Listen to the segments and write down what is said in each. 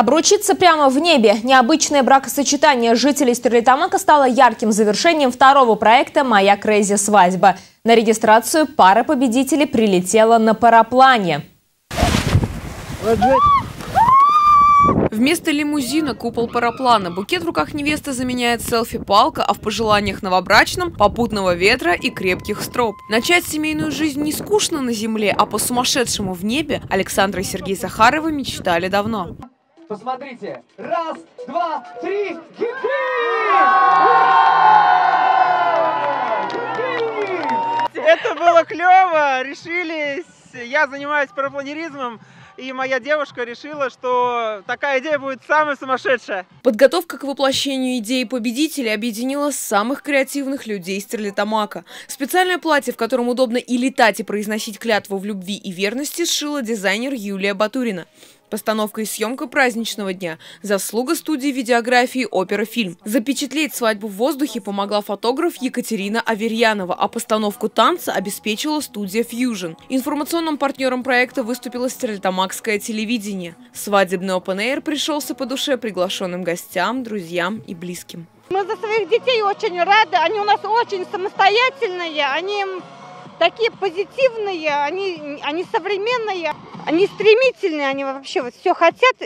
Обручиться прямо в небе. Необычное бракосочетание жителей Стерлитамака стало ярким завершением второго проекта «Моя Крейзи свадьба». На регистрацию пара победителей прилетела на параплане. Вместо лимузина купол параплана. Букет в руках невесты заменяет селфи-палка, а в пожеланиях новобрачным – попутного ветра и крепких строп. Начать семейную жизнь не скучно на земле, а по-сумасшедшему в небе Александра и Сергей Захаровы мечтали давно. Посмотрите. Раз, два, три. Это было клево. Решились. Я занимаюсь парапланеризмом. И моя девушка решила, что такая идея будет самая сумасшедшая. Подготовка к воплощению идеи победителя объединила самых креативных людей Стерлитамака. Специальное платье, в котором удобно и летать, и произносить клятву в любви и верности, сшила дизайнер Юлия Батурина. Постановка и съемка праздничного дня. Заслуга студии видеографии «Опера Фильм». Запечатлеть свадьбу в воздухе помогла фотограф Екатерина Аверьянова, а постановку танца обеспечила студия «Фьюжн». Информационным партнером проекта выступило Стерлитамакское телевидение. Свадебный open пришелся по душе приглашенным гостям, друзьям и близким. Мы за своих детей очень рады, они у нас очень самостоятельные, они такие позитивные, они, они современные. Они стремительные, они вообще вот все хотят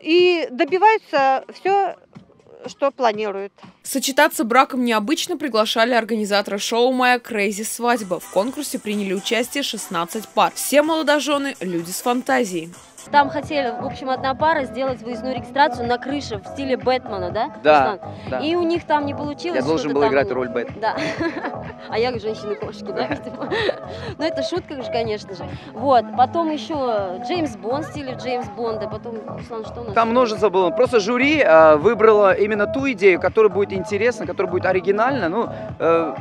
и добиваются все, что планируют. Сочетаться браком необычно приглашали организаторы шоу «Моя Крейзи свадьба». В конкурсе приняли участие 16 пар. Все молодожены – люди с фантазией. Там хотели, в общем, одна пара сделать выездную регистрацию на крыше в стиле Бэтмена, да? Да, да. И у них там не получилось. Я должен был там... играть роль Бэтмена. Да. А я женщины-кошки, да? Ну, это шутка же, конечно же. Вот. Потом еще Джеймс Бонд в стиле Джеймс Бонда. Потом, Руслан, что у нас? Там множество было. Просто жюри э, выбрало именно ту идею, которая будет интересна, которая будет оригинальна, ну, э,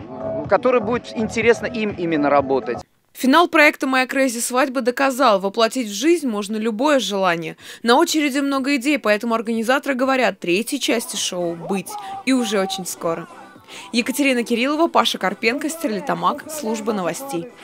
которая будет интересно им именно работать. Финал проекта «Моя Крейзи свадьба» доказал, воплотить в жизнь можно любое желание. На очереди много идей, поэтому организаторы говорят, третьей части шоу быть. И уже очень скоро. Екатерина Кириллова, Паша Карпенко, Стерлитамак, служба новостей.